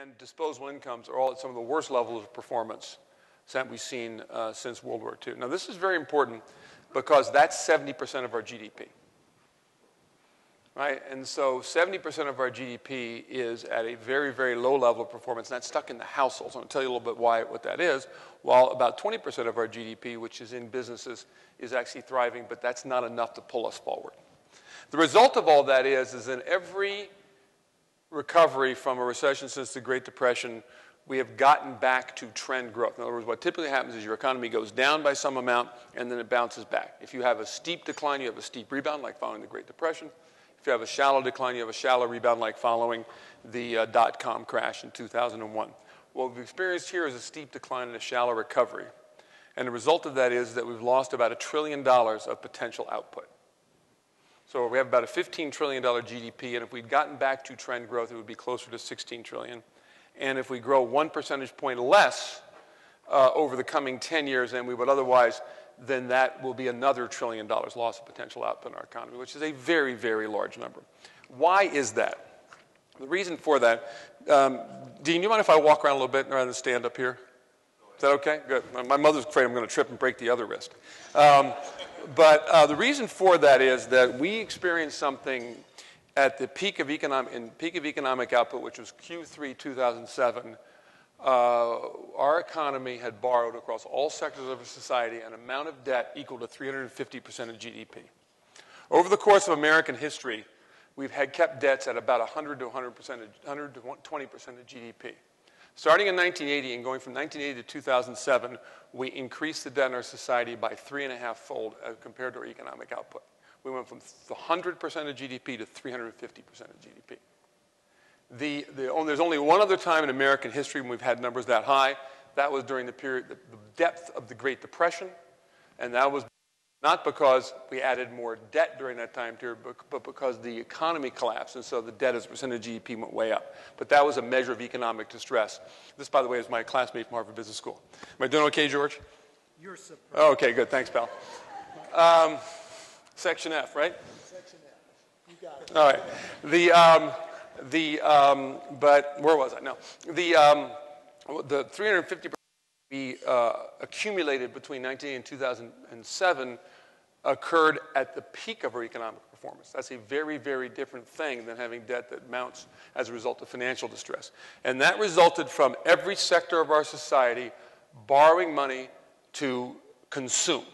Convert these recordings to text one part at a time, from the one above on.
and disposable incomes are all at some of the worst levels of performance that we've seen uh, since World War II. Now, this is very important because that's 70% of our GDP. Right? And so 70% of our GDP is at a very, very low level of performance, and that's stuck in the households. I'm going to tell you a little bit why, what that is, while about 20% of our GDP, which is in businesses, is actually thriving, but that's not enough to pull us forward. The result of all that is, is in every recovery from a recession since the Great Depression, we have gotten back to trend growth. In other words, what typically happens is your economy goes down by some amount and then it bounces back. If you have a steep decline, you have a steep rebound, like following the Great Depression. If you have a shallow decline, you have a shallow rebound, like following the uh, dot com crash in 2001. What we've experienced here is a steep decline and a shallow recovery. And the result of that is that we've lost about a trillion dollars of potential output. So we have about a $15 trillion GDP, and if we'd gotten back to trend growth, it would be closer to 16 trillion. And if we grow one percentage point less uh, over the coming 10 years than we would otherwise, then that will be another trillion dollars loss of potential output in our economy, which is a very, very large number. Why is that? The reason for that, um, Dean, you mind if I walk around a little bit rather than stand up here? Is that okay? Good. My mother's afraid I'm going to trip and break the other wrist. Um, but uh, the reason for that is that we experienced something at the peak of economic, in peak of economic output, which was Q3 2007, uh, our economy had borrowed across all sectors of society an amount of debt equal to 350% of GDP. Over the course of American history, we've had kept debts at about 100 to 100%, 100 to 20% of GDP. Starting in 1980 and going from 1980 to 2007, we increased the debt in our society by three and a half fold as compared to our economic output. We went from 100% of GDP to 350% of GDP. The, the, there's only one other time in American history when we've had numbers that high. That was during the period, the, the depth of the Great Depression, and that was not because we added more debt during that time period, but, but because the economy collapsed, and so the debt as a percent of GDP went way up. But that was a measure of economic distress. This, by the way, is my classmate from Harvard Business School. Am I doing okay, George? You're surprised. Oh, okay, good. Thanks, pal. Um, Section F, right? Section F. You got it. All right. The, um, the, um, but where was I? No. The, um, the 350 we uh, accumulated between 1980 and 2007 occurred at the peak of our economic performance. That's a very, very different thing than having debt that mounts as a result of financial distress. And that resulted from every sector of our society borrowing money to consume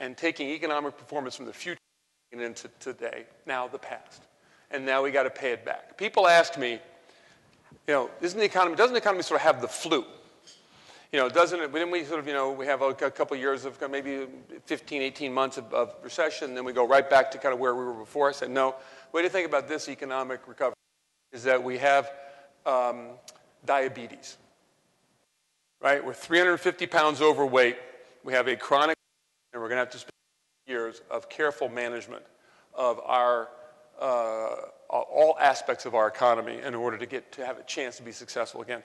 and taking economic performance from the future into today, now the past. And now we got to pay it back. People ask me, you know, isn't the economy, doesn't the economy sort of have the flu? You know, doesn't it, didn't we sort of, you know, we have a, couple of years of maybe 15, 18 months of, of, recession, then we go right back to kind of where we were before. I said, no. Way to think about this economic recovery is that we have um, diabetes, right? We're 350 pounds overweight. We have a chronic and we're going to have to spend years of careful management of our Uh, all aspects of our economy in order to get to have a chance to be successful again.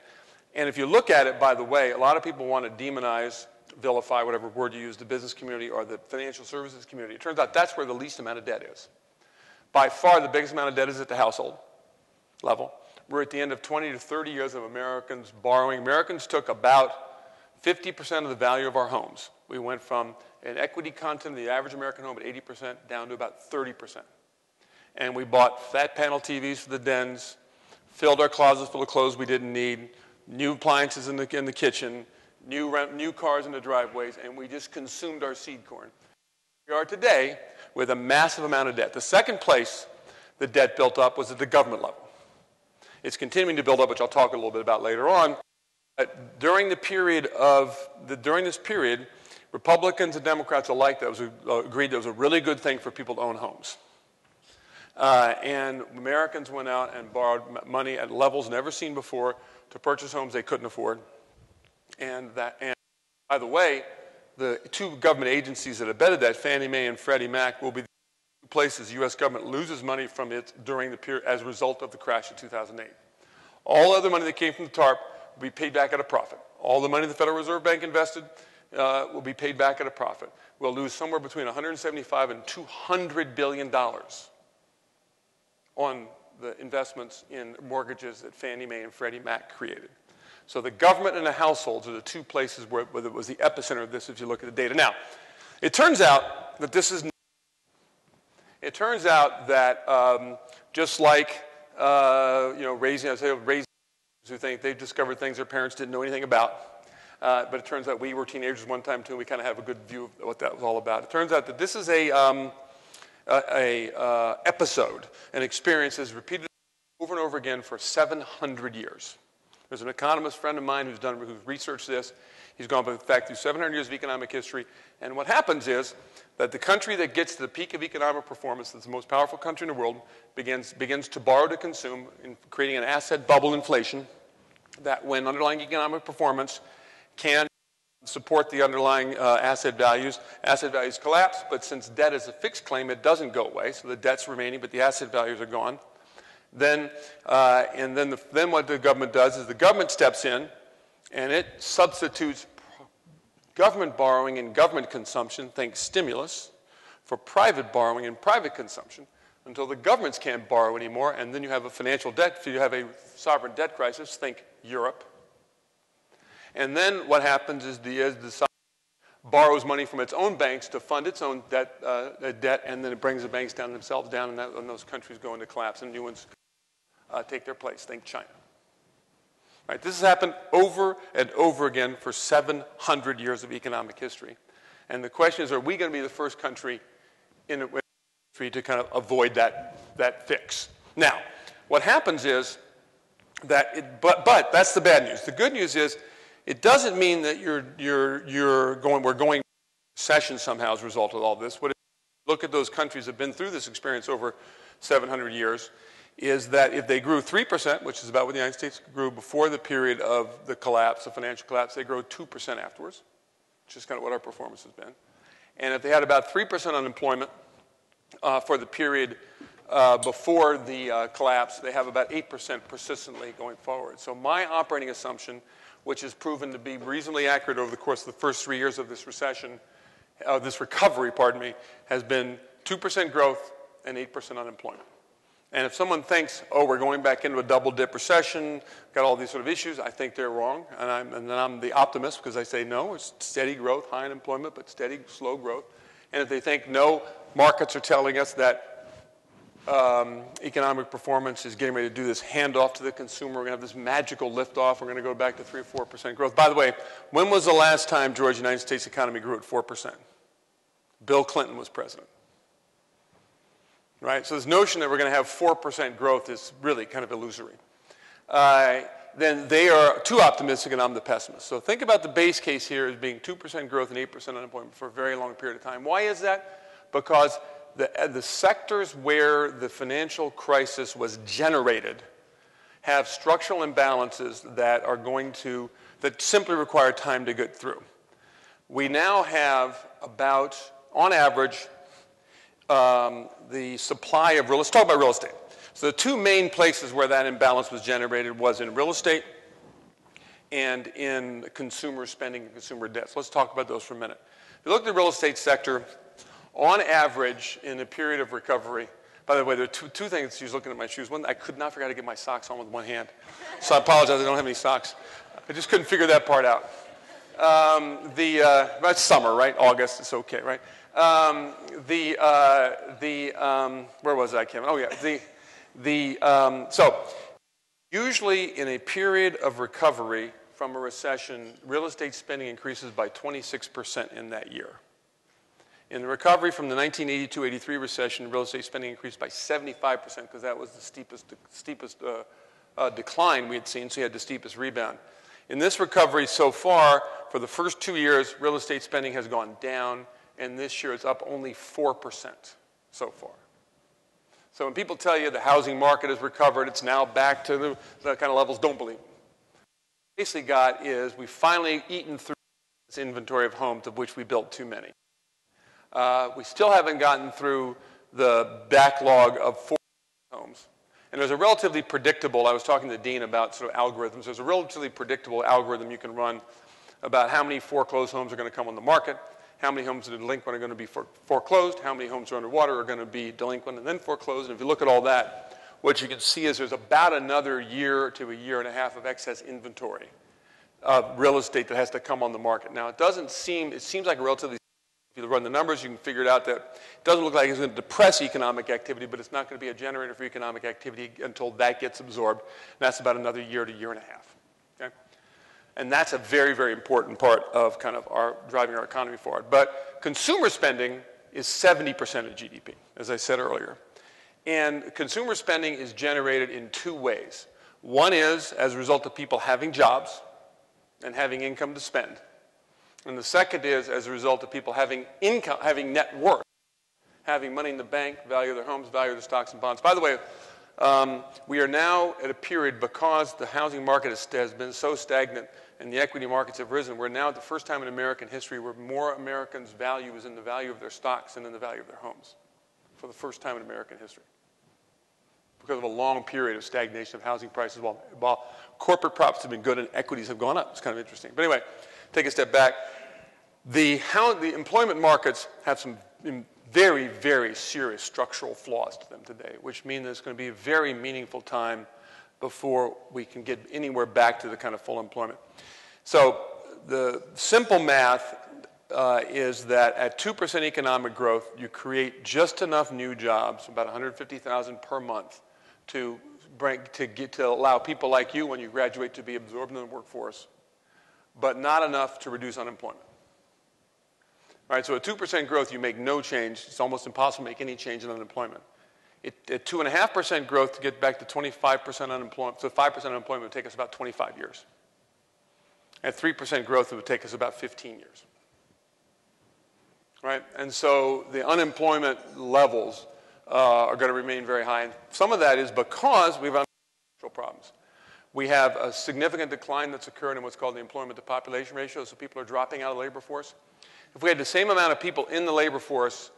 And if you look at it, by the way, a lot of people want to demonize, vilify, whatever word you use, the business community or the financial services community. It turns out that's where the least amount of debt is. By far, the biggest amount of debt is at the household level. We're at the end of 20 to 30 years of Americans borrowing. Americans took about 50% of the value of our homes. We went from an equity content of the average American home at 80% down to about 30%. And we bought fat panel TVs for the dens, filled our closets full of clothes we didn't need, new appliances in the, in the kitchen, new, new cars in the driveways, and we just consumed our seed corn. We are today with a massive amount of debt. The second place the debt built up was at the government level. It's continuing to build up, which I'll talk a little bit about later on. But during the period of the, during this period, Republicans and Democrats alike that was uh, agreed that was a really good thing for people to own homes. Uh, and Americans went out and borrowed money at levels never seen before to purchase homes they couldn't afford. And, that, and by the way, the two government agencies that abetted that, Fannie Mae and Freddie Mac, will be the places the U.S. government loses money from it during the period as a result of the crash of 2008. All other money that came from the TARP will be paid back at a profit. All the money the Federal Reserve Bank invested uh, will be paid back at a profit. We'll lose somewhere between 175 and 200 billion dollars on the investments in mortgages that Fannie Mae and Freddie Mac created. So the government and the households are the two places where, where it was the epicenter of this if you look at the data. Now, it turns out that this is, it turns out that um, just like, uh, you know, raising, I say raising who think they've discovered things their parents didn't know anything about. Uh, but it turns out we were teenagers one time too, and we kind of have a good view of what that was all about. It turns out that this is a, um, a, a uh, episode, an experience that's repeated over and over again for 700 years. There's an economist friend of mine who's done who's researched this. He's gone back through 700 years of economic history, and what happens is that the country that gets to the peak of economic performance, that's the most powerful country in the world, begins, begins to borrow to consume, in creating an asset bubble inflation. That when underlying economic performance can support the underlying uh, asset values. Asset values collapse, but since debt is a fixed claim, it doesn't go away. So the debt's remaining, but the asset values are gone. Then, uh, and then, the, then what the government does is the government steps in and it substitutes government borrowing and government consumption, think stimulus, for private borrowing and private consumption until the governments can't borrow anymore, and then you have a financial debt, so you have a sovereign debt crisis, think Europe. And then what happens is the, the borrows money from its own banks to fund its own debt, uh, debt and then it brings the banks down themselves down, and, that, and those countries go into collapse, and new ones uh, take their place. Think China. Right, this has happened over and over again for 700 years of economic history. And the question is, are we going to be the first country in the history to kind of avoid that, that fix? Now, what happens is that, it, but, but that's the bad news. The good news is it doesn't mean that you're, you're, you're going, we're going recession somehow as a result of all this. What look at those countries that have been through this experience over 700 years, is that if they grew 3%, which is about what the United States grew before the period of the collapse, the financial collapse, they grow 2% afterwards, which is kind of what our performance has been. And if they had about 3% unemployment uh, for the period uh, before the uh, collapse, they have about 8% persistently going forward. So my operating assumption, which has proven to be reasonably accurate over the course of the first three years of this recession, uh, this recovery, pardon me, has been 2% growth and 8% unemployment. And if someone thinks, oh, we're going back into a double dip recession, got all these sort of issues, I think they're wrong. And, I'm, and then I'm the optimist because I say, no, it's steady growth, high unemployment, but steady, slow growth. And if they think, no, markets are telling us that um, economic performance is getting ready to do this handoff to the consumer, we're going to have this magical liftoff, we're going to go back to 3 or 4% growth. By the way, when was the last time, George, the United States economy grew at 4%? Bill Clinton was president right? So this notion that we're going to have 4% growth is really kind of illusory. Uh, then they are too optimistic and I'm the pessimist. So think about the base case here as being 2% growth and 8% unemployment for a very long period of time. Why is that? Because the, uh, the sectors where the financial crisis was generated have structural imbalances that are going to, that simply require time to get through. We now have about, on average, um, the supply of real. Let's talk about real estate. So the two main places where that imbalance was generated was in real estate and in consumer spending and consumer debt. So let's talk about those for a minute. If you look at the real estate sector, on average, in a period of recovery, by the way, there are two, two things. She's looking at my shoes. One, I could not figure out how to get my socks on with one hand. So I apologize, I don't have any socks. I just couldn't figure that part out. Um, the, uh, that's summer, right? August, it's okay, right? Um, the, uh, the um, where was I, Kevin? Oh, yeah. The, the, um, so, usually in a period of recovery from a recession, real estate spending increases by 26% in that year. In the recovery from the 1982 83 recession, real estate spending increased by 75% because that was the steepest, steepest uh, uh, decline we had seen, so you had the steepest rebound. In this recovery so far, for the first two years, real estate spending has gone down and this year it's up only 4% so far. So when people tell you the housing market has recovered, it's now back to the, the kind of levels, don't believe. What basically got is we've finally eaten through this inventory of homes of which we built too many. Uh, we still haven't gotten through the backlog of foreclosed homes. And there's a relatively predictable, I was talking to the Dean about sort of algorithms, there's a relatively predictable algorithm you can run about how many foreclosed homes are going to come on the market how many homes that are delinquent are going to be foreclosed, how many homes are underwater are going to be delinquent and then foreclosed. And if you look at all that, what you can see is there's about another year to a year and a half of excess inventory of real estate that has to come on the market. Now, it doesn't seem, it seems like a relatively, if you run the numbers, you can figure it out that it doesn't look like it's going to depress economic activity, but it's not going to be a generator for economic activity until that gets absorbed. And that's about another year to year and a half. Okay? And that's a very, very important part of kind of our driving our economy forward. But consumer spending is 70% of GDP, as I said earlier. And consumer spending is generated in two ways. One is as a result of people having jobs and having income to spend. And the second is as a result of people having income, having net worth, having money in the bank, value of their homes, value of their stocks and bonds. By the way, um, we are now at a period because the housing market has, has been so stagnant and the equity markets have risen. We're now at the first time in American history where more Americans' value is in the value of their stocks than in the value of their homes. For the first time in American history because of a long period of stagnation of housing prices while, while corporate profits have been good and equities have gone up. It's kind of interesting. But anyway, take a step back. The, how, the employment markets have some very, very serious structural flaws to them today, which mean that it's going to be a very meaningful time before we can get anywhere back to the kind of full employment. So the simple math uh, is that at 2% economic growth, you create just enough new jobs, about 150,000 per month, to bring to get to allow people like you when you graduate to be absorbed in the workforce, but not enough to reduce unemployment. All right, so at 2% growth, you make no change. It's almost impossible to make any change in unemployment. It, at 2.5% growth to get back to 25% unemployment, so 5% unemployment would take us about 25 years. At 3% growth, it would take us about 15 years. Right? And so the unemployment levels uh, are going to remain very high. And some of that is because we've had structural problems. We have a significant decline that's occurred in what's called the employment to population ratio, so people are dropping out of the labor force. If we had the same amount of people in the labor force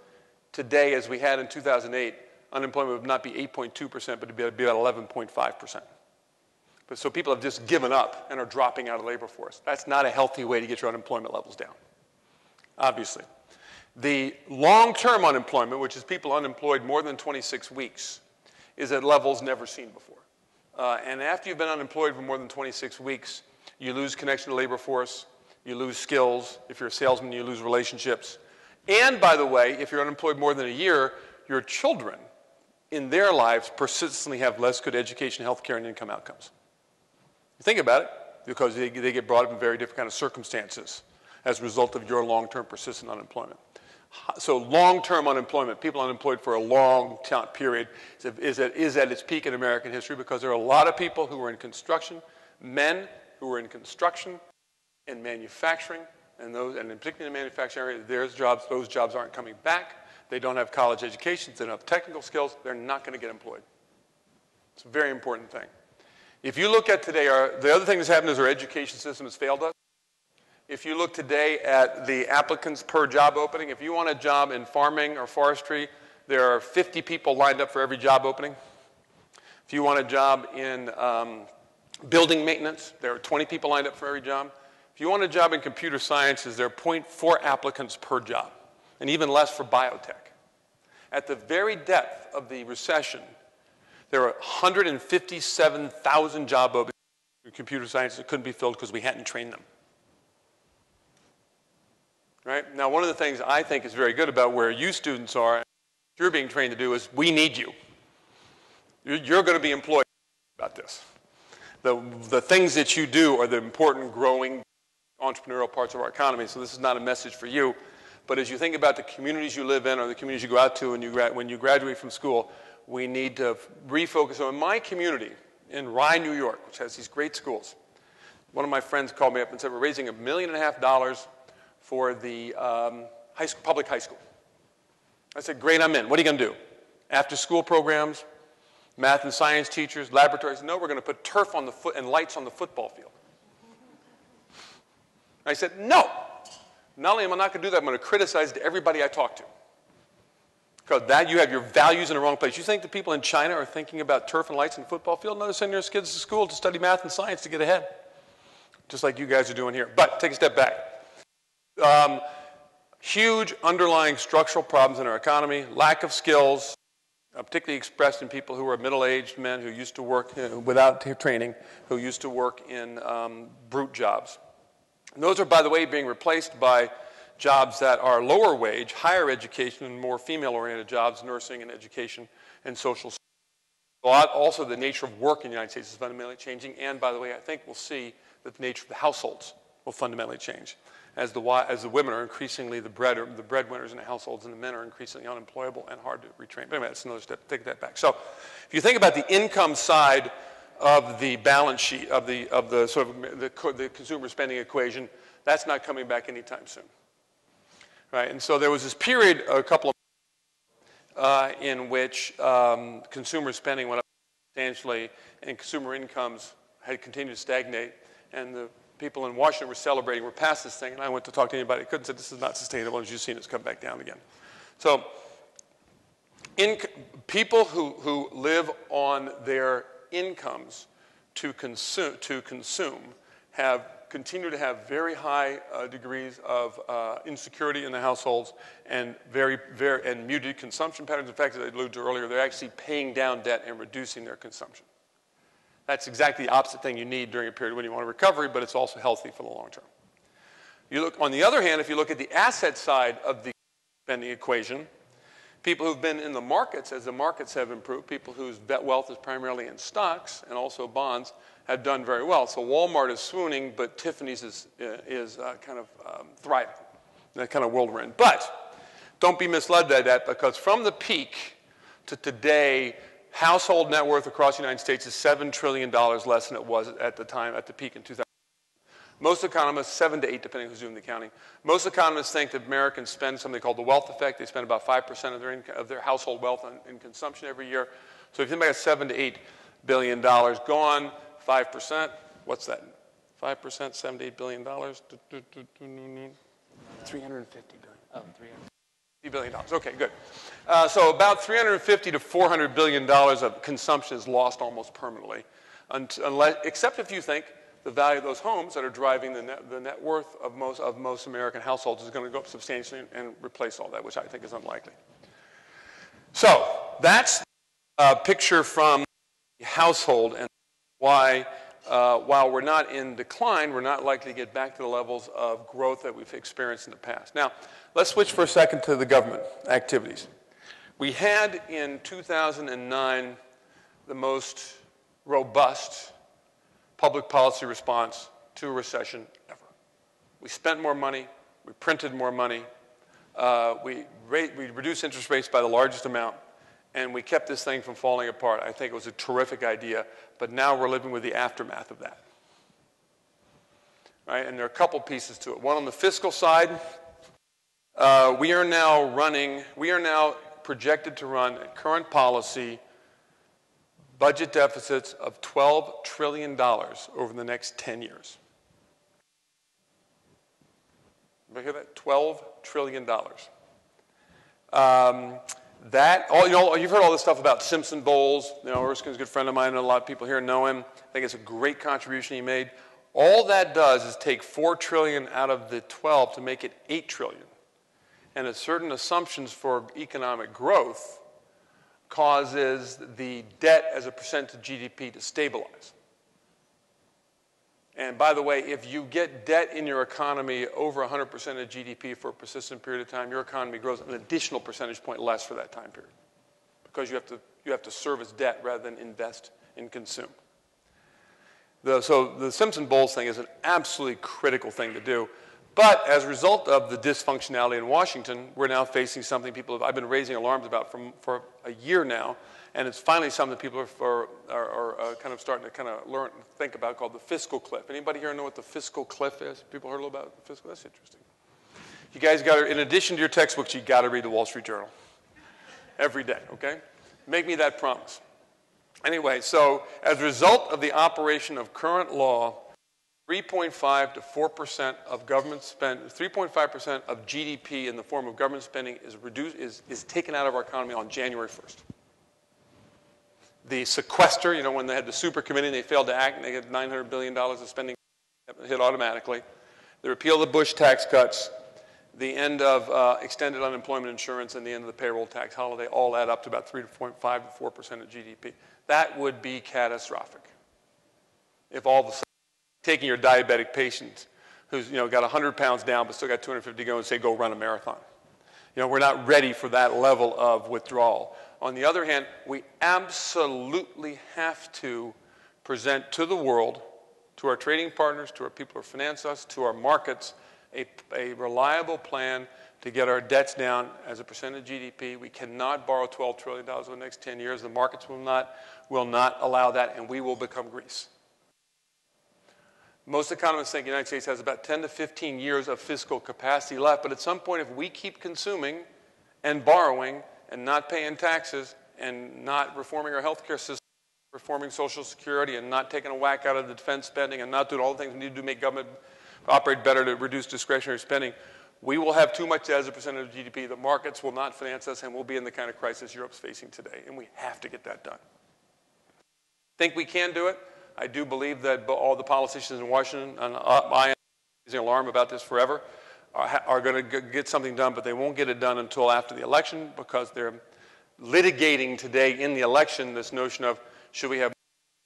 today as we had in 2008, unemployment would not be 8.2%, but it'd be about 11.5%. But so people have just given up and are dropping out of the labor force. That's not a healthy way to get your unemployment levels down, obviously. The long term unemployment, which is people unemployed more than 26 weeks, is at levels never seen before. Uh, and after you've been unemployed for more than 26 weeks, you lose connection to the labor force, you lose skills. If you're a salesman, you lose relationships. And by the way, if you're unemployed more than a year, your children in their lives persistently have less good education, health care, and income outcomes. You think about it, because they, they get brought up in very different kind of circumstances as a result of your long term persistent unemployment. So long-term unemployment, people unemployed for a long period, is at, is at its peak in American history because there are a lot of people who are in construction, men who are in construction and manufacturing, and those, and in particular in the manufacturing area, there's jobs, those jobs aren't coming back. They don't have college educations, they don't have technical skills, they're not going to get employed. It's a very important thing. If you look at today, our, the other thing that's happened is our education system has failed us. If you look today at the applicants per job opening, if you want a job in farming or forestry, there are 50 people lined up for every job opening. If you want a job in um, building maintenance, there are 20 people lined up for every job. If you want a job in computer sciences, there are 0.4 applicants per job, and even less for biotech. At the very depth of the recession, there are 157,000 job openings in computer science that couldn't be filled because we hadn't trained them. Right? Now, one of the things I think is very good about where you students are, you're being trained to do is we need you. You're going to be employed about this. The, the things that you do are the important, growing, entrepreneurial parts of our economy. So this is not a message for you. But as you think about the communities you live in or the communities you go out to when you, when you graduate from school, we need to refocus on my community in Rye, New York, which has these great schools. One of my friends called me up and said, We're raising a million and a half dollars for the um, high school, public high school. I said, Great, I'm in. What are you going to do? After school programs, math and science teachers, laboratories? No, we're going to put turf on the foot and lights on the football field. I said, No. Not only am I not going to do that, I'm going to criticize everybody I talk to. Because that you have your values in the wrong place. You think the people in China are thinking about turf and lights the football field? No, they're sending their kids to school to study math and science to get ahead. Just like you guys are doing here. But take a step back. Um, huge underlying structural problems in our economy, lack of skills, uh, particularly expressed in people who are middle-aged men who used to work uh, without training, who used to work in um, brute jobs. And those are, by the way, being replaced by jobs that are lower wage, higher education, and more female-oriented jobs, nursing and education and social lot, also, the nature of work in the United States is fundamentally changing. And by the way, I think we'll see that the nature of the households will fundamentally change. As the, as the women are increasingly the, bread, the breadwinners in the households, and the men are increasingly unemployable and hard to retrain. But anyway, that's another step. Take that back. So, if you think about the income side of the balance sheet of the, of the sort of the, the consumer spending equation, that's not coming back anytime soon. Right? And so there was this period a couple of uh, in which um, consumer spending went up substantially and consumer incomes had continued to stagnate. And the people in Washington were celebrating, we're past this thing. And I went to talk to anybody who couldn't say this is not sustainable. As you've seen, it's come back down again. So, in, people who, who live on their incomes to consume, to consume have continue to have very high uh, degrees of uh, insecurity in the households and very, very and muted consumption patterns. In fact, as I alluded to earlier, they're actually paying down debt and reducing their consumption. That's exactly the opposite thing you need during a period when you want a recovery, but it's also healthy for the long term. You look, on the other hand, if you look at the asset side of the spending equation, people who've been in the markets as the markets have improved, people whose wealth is primarily in stocks and also bonds, have done very well. So Walmart is swooning, but Tiffany's is, is uh, kind of um, thriving, that kind of world we're in. But don't be misled by that because from the peak to today, household net worth across the United States is $7 trillion less than it was at the time, at the peak in 2000. Most economists, seven to eight, depending who's doing the counting, most economists think that Americans spend something called the wealth effect. They spend about 5% of their, income, of their household wealth on, in consumption every year. So if you think about seven to eight billion dollars gone, 5%, what's that? 5%, $78 billion? 350 billion. Oh, 350 billion dollars. Okay, good. Uh, so about 350 to 400 billion dollars of consumption is lost almost permanently, unless, except if you think the value of those homes that are driving the net, the net worth of most, of most American households is going to go up substantially and replace all that, which I think is unlikely. So that's a picture from the household and why, uh, while we're not in decline, we're not likely to get back to the levels of growth that we've experienced in the past. Now, let's switch for a second to the government activities. We had in 2009 the most robust public policy response to a recession ever. We spent more money, we printed more money, uh, we, rate, we reduced interest rates by the largest amount, and we kept this thing from falling apart. I think it was a terrific idea, but now we're living with the aftermath of that. Right? And there are a couple pieces to it. One on the fiscal side, uh, we are now running, we are now projected to run at current policy budget deficits of $12 trillion over the next 10 years. Remember hear that? $12 trillion. Um, that, all, you know, you've heard all this stuff about Simpson Bowles. You know, Erskine's a good friend of mine, and a lot of people here know him. I think it's a great contribution he made. All that does is take 4 trillion out of the 12 to make it 8 trillion. And at certain assumptions for economic growth causes the debt as a percent of GDP to stabilize. And by the way, if you get debt in your economy over 100% of GDP for a persistent period of time, your economy grows an additional percentage point less for that time period because you have to, you have to service debt rather than invest and consume. The, so the Simpson Bowles thing is an absolutely critical thing to do. But as a result of the dysfunctionality in Washington, we're now facing something people have, I've been raising alarms about from, for a year now, and it's finally something that people are, are, are uh, kind of starting to kind of learn, think about called the fiscal cliff. Anybody here know what the fiscal cliff is? People heard a little about the fiscal? That's interesting. You guys got to, in addition to your textbooks, you got to read the Wall Street Journal every day. Okay, make me that promise. Anyway, so as a result of the operation of current law, 3.5 to 4 percent of government spend, 3.5 percent of GDP in the form of government spending is reduced, is, is taken out of our economy on January 1st the sequester, you know, when they had the super committee and they failed to act and they had $900 billion of spending hit automatically. The repeal of the Bush tax cuts, the end of uh, extended unemployment insurance, and the end of the payroll tax holiday all add up to about 3.5 to 4 percent of GDP. That would be catastrophic. If all of a sudden, taking your diabetic patient who's you know got 100 pounds down but still got 250 to go and say go run a marathon. You know, we're not ready for that level of withdrawal. On the other hand, we absolutely have to present to the world, to our trading partners, to our people who finance us, to our markets, a, a reliable plan to get our debts down as a percent of GDP. We cannot borrow $12 trillion over the next 10 years. The markets will not, will not allow that, and we will become Greece. Most economists think the United States has about 10 to 15 years of fiscal capacity left, but at some point, if we keep consuming and borrowing and not paying taxes and not reforming our healthcare system, reforming Social Security, and not taking a whack out of the defense spending and not doing all the things we need to do to make government operate better to reduce discretionary spending, we will have too much as a percentage of GDP. The markets will not finance us, and we'll be in the kind of crisis Europe's facing today. And we have to get that done. Think we can do it? I do believe that all the politicians in Washington, and uh, I am raising alarm about this forever, are, are going to get something done, but they won't get it done until after the election because they're litigating today in the election this notion of should we have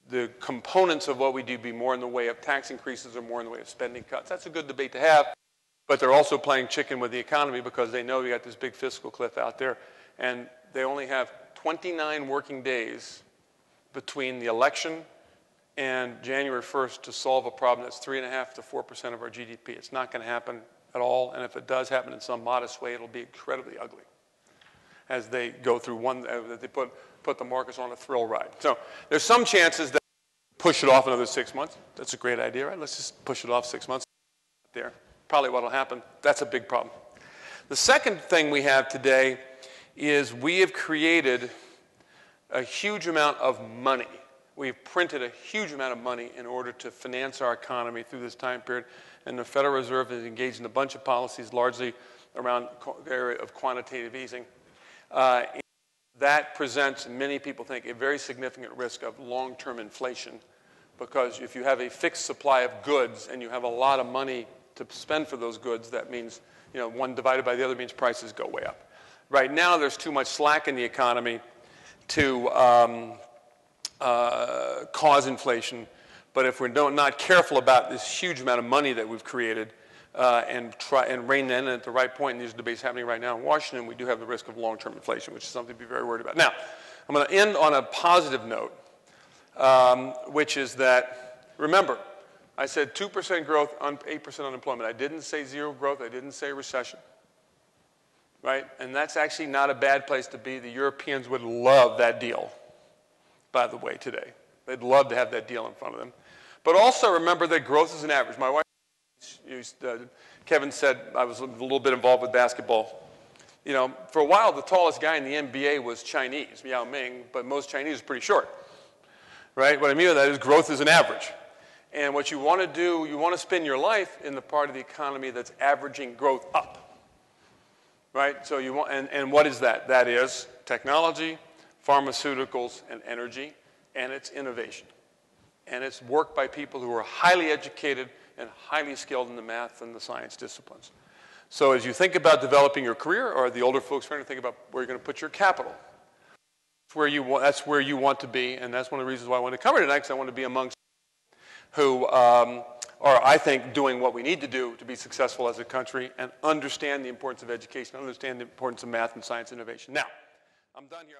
the components of what we do be more in the way of tax increases or more in the way of spending cuts. That's a good debate to have, but they're also playing chicken with the economy because they know we got this big fiscal cliff out there, and they only have 29 working days between the election and January 1st to solve a problem that's 3.5 to 4% of our GDP. It's not going to happen at all, and if it does happen in some modest way, it'll be incredibly ugly as they go through one, uh, that they put, put the markets on a thrill ride. So there's some chances that push it off another six months. That's a great idea, right? Let's just push it off six months there. Probably what will happen. That's a big problem. The second thing we have today is we have created a huge amount of money We've printed a huge amount of money in order to finance our economy through this time period, and the Federal Reserve is engaged in a bunch of policies, largely around the area of quantitative easing. Uh, that presents, many people think, a very significant risk of long term inflation because if you have a fixed supply of goods and you have a lot of money to spend for those goods, that means you know, one divided by the other means prices go way up. Right now, there's too much slack in the economy to, um, uh, cause inflation. But if we're not careful about this huge amount of money that we've created uh, and try and rein in at the right point, and these debates happening right now in Washington, we do have the risk of long-term inflation, which is something to be very worried about. Now, I'm going to end on a positive note, um, which is that remember, I said 2% growth, on 8% unemployment. I didn't say zero growth. I didn't say recession. Right? And that's actually not a bad place to be. The Europeans would love that deal by the way, today. They'd love to have that deal in front of them. But also remember that growth is an average. My wife, used, uh, Kevin said, I was a little bit involved with basketball. You know, for a while, the tallest guy in the NBA was Chinese, Yao Ming, but most Chinese are pretty short. Right? What I mean by that is growth is an average. And what you want to do, you want to spend your life in the part of the economy that's averaging growth up. Right? So you want, and, and what is that? That is technology, pharmaceuticals, and energy, and it's innovation. And it's work by people who are highly educated and highly skilled in the math and the science disciplines. So as you think about developing your career, or the older folks trying to think about where you're going to put your capital, that's where you want, that's where you want to be, and that's one of the reasons why I want to come here tonight, because I want to be amongst who um, are, I think, doing what we need to do to be successful as a country and understand the importance of education, understand the importance of math and science innovation. Now, I'm done here.